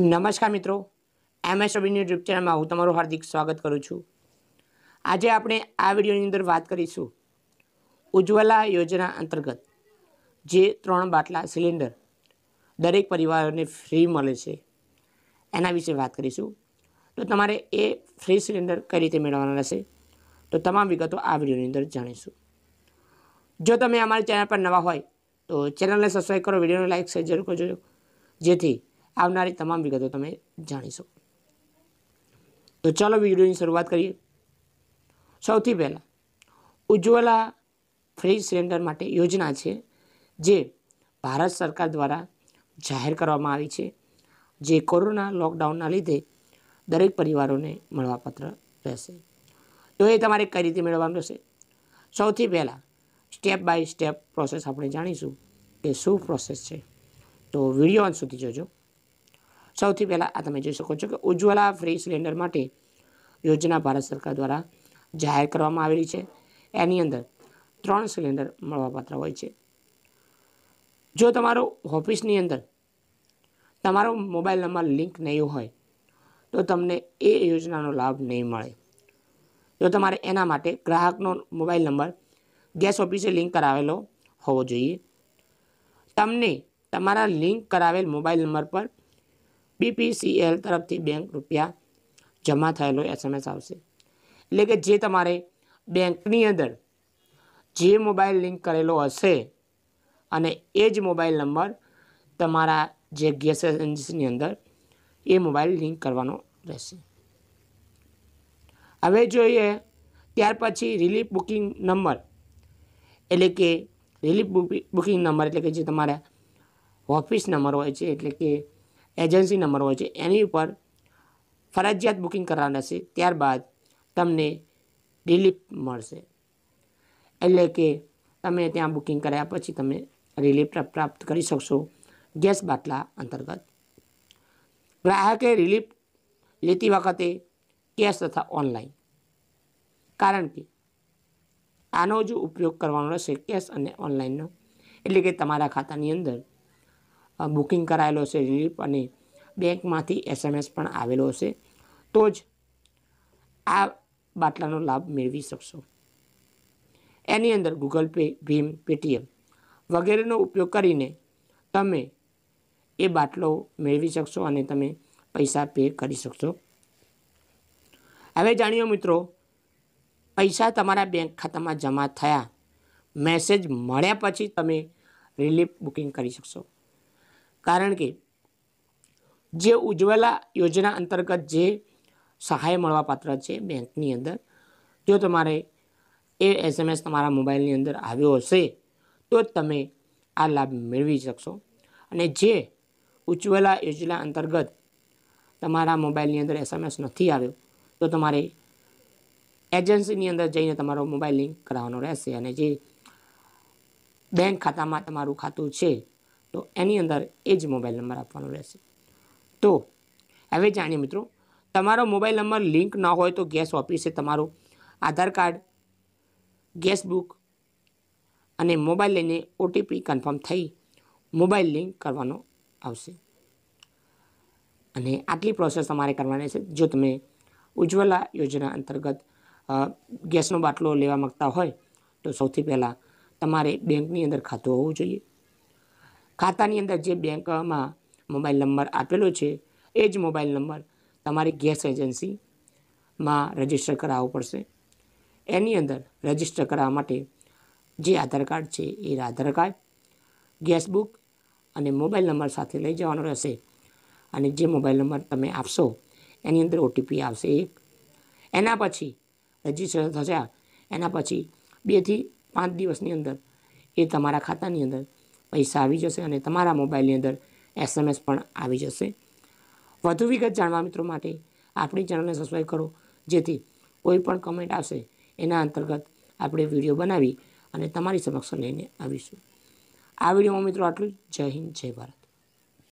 નમસ્કાર મિત્રો. MS રવિની YouTube ચેનલમાં હું તમારું હાર્દિક સ્વાગત કરું છું. આજે આપણે આ વિડીયોની અંદર વાત કરીશું ઉજ્જવલા યોજના અંતર્ગત જે ત્રણ બાટલા સિલિન્ડર દરેક પરિવારોને ફ્રી મળે છે એના વિશે વાત કરીશું. તો તમારે એ ફ્રી સિલિન્ડર કઈ રીતે મેળવવાના રહેશે તો તમામ વિગતો આ વિડીયોની અંદર જાણીશું. જો તમે અમારી ચેનલ પર નવા હોય તો ચેનલને સબસ્ક્રાઈબ કરો, વિડીયોને લાઈક શેર જરૂર કરજો. જેથી આવનારી તમામ વિગતો તમે જાણી શકો તો ચાલો વિડીયોની શરૂઆત કરીએ. સૌથી પહેલાં, ઉજ્જવલા ફ્રી સિલિન્ડર માટે યોજના છે, જે ભારત સરકાર દ્વારા જાહેર કરવામાં આવી છે, જે કોરોના લોકડાઉનના લીધે દરેક પરિવારોને મળવાપાત્ર રહેશે. તો એ તમારે કઈ રીતે મેળવવાનું રહેશે? સૌથી પહેલાં, સ્ટેપ બાય સ્ટેપ પ્રોસેસ આપણે જાણીશું કે શું પ્રોસેસ છે. તો વીડિયો અંત સુધી જોજો. સૌથી પહેલાં આ તમે જોઈ શકો છો કે ઉજ્જવલા ફ્રી સિલિન્ડર માટે યોજના ભારત સરકાર દ્વારા જાહેર કરવામાં આવેલી છે. એની અંદર ત્રણ સિલિન્ડર મળવાપાત્ર હોય છે. જો તમારો ઓફિસની અંદર તમારો મોબાઈલ નંબર લિંક નહીં હોય, તો તમને એ યોજનાનો લાભ નહીં મળે. તો તમારે એના માટે ગ્રાહકનો મોબાઈલ નંબર ગેસ ઓફિસે લિંક કરાવેલો હોવો જોઈએ. તમને તમારા લિંક કરાવેલ મોબાઈલ નંબર પર બીપીસીએલ તરફથી બેંક રૂપિયા જમા થયેલો એસએમએસ આવશે. એટલે કે જે તમારે બેંકની અંદર જે મોબાઈલ લિંક કરેલો હશે અને એ જ મોબાઈલ નંબર તમારા જે ગેસ એજન્સીની અંદર એ મોબાઈલ લિંક કરવાનો રહેશે. હવે જોઈએ ત્યાર પછી રિલીફ બુકિંગ નંબર. એટલે કે રિલીફ બુકિંગ નંબર એટલે કે જે તમારા ઓફિસ નંબર હોય છે, એટલે કે એજન્સી નંબર હોય છે, એની ઉપર ફરજિયાત બુકિંગ કરવાનું રહેશે ત્યારબાદ તમને રિલીફ મળશે. એટલે કે તમે ત્યાં બુકિંગ કર્યા પછી તમે રિલીફ પ્રાપ્ત કરી શકશો ગેસ બાટલા અંતર્ગત. ગ્રાહકે રિલીફ લેતી વખતે કેશ તથા ઓનલાઈન. કારણ કે આનો જ ઉપયોગ કરવાનો રહેશે, કેશ અને ઓનલાઈનનો. એટલે કે તમારા ખાતાની અંદર બુકિંગ કરાયેલો છે રિલીફ અને બેંકમાંથી એસએમએસ પણ આવેલો હશે તો જ આ બાટલાનો લાભ મેળવી શકશો. એની અંદર ગૂગલ પે, ભીમ, પેટીએમ વગેરેનો ઉપયોગ કરીને તમે એ બાટલો મેળવી શકશો અને તમે પૈસા પે કરી શકશો. હવે જાણીઓ મિત્રો, પૈસા તમારા બેંક ખાતામાં જમા થયા, મેસેજ મળ્યા પછી તમે રિલીફ બુકિંગ કરી શકશો. કારણ કે જે ઉજ્જવલા યોજના અંતર્ગત જે સહાય મળવાપાત્ર છે બેંકની અંદર, જો તમારે એ એસએમએસ તમારા મોબાઈલની અંદર આવ્યો હશે, તો તમે આ લાભ મેળવી શકશો. અને જે ઉજ્જવલા યોજના અંતર્ગત તમારા મોબાઈલની અંદર એસએમએસ નથી આવ્યો, તો તમારે એજન્સીની અંદર જઈને તમારો મોબાઈલ લિંક કરાવવાનો રહેશે. અને જે બેંક ખાતામાં તમારું ખાતું છે તો એની અંદર એ જ મોબાઈલ નંબર આપવાનો રહેશે. તો હવે જાણીએ મિત્રો, તમારો મોબાઈલ નંબર લિંક ન હોય તો ગેસ ઓફિસે તમારું આધાર કાર્ડ, ગેસ બુક અને મોબાઈલ લઈને ઓટીપી કન્ફર્મ થઈ મોબાઈલ લિંક કરવાનો આવશે. અને આટલી પ્રોસેસ તમારે કરવાની છે. જો તમે ઉજ્જવલા યોજના અંતર્ગત ગેસનો બાટલો લેવા માગતા હોય તો સૌથી પહેલાં તમારે બેંકની અંદર ખાતું હોવું જોઈએ. ખાતાની અંદર જે બેંકમાં મોબાઈલ નંબર આપેલો છે એ જ મોબાઈલ નંબર તમારી ગેસ એજન્સીમાં રજિસ્ટર કરાવવો પડશે. એની અંદર રજિસ્ટર કરાવવા માટે જે આધાર કાર્ડ છે એ આધાર કાર્ડ, ગેસ બુક અને મોબાઈલ નંબર સાથે લઈ જવાનો રહેશે. અને જે મોબાઈલ નંબર તમે આપશો, એની અંદર ઓટીપી આવશે એક. એના પછી રજિસ્ટર થશે એના પછી બેથી પાંચ દિવસની અંદર એ તમારા ખાતાની અંદર પૈસા આવી જશે અને તમારા મોબાઈલની અંદર એસએમએસ પણ આવી જશે. વધુ વિગત જાણવા મિત્રો માટે આપણી ચેનલને સબસ્ક્રાઈબ કરો, જેથી કોઈ પણ કમેન્ટ આવશે એના અંતર્ગત આપણે વીડિયો બનાવી અને તમારી સમક્ષ લઈને આવીશું. આ વિડીયોમાં મિત્રો આટલું જય હિન્દ, જય ભારત.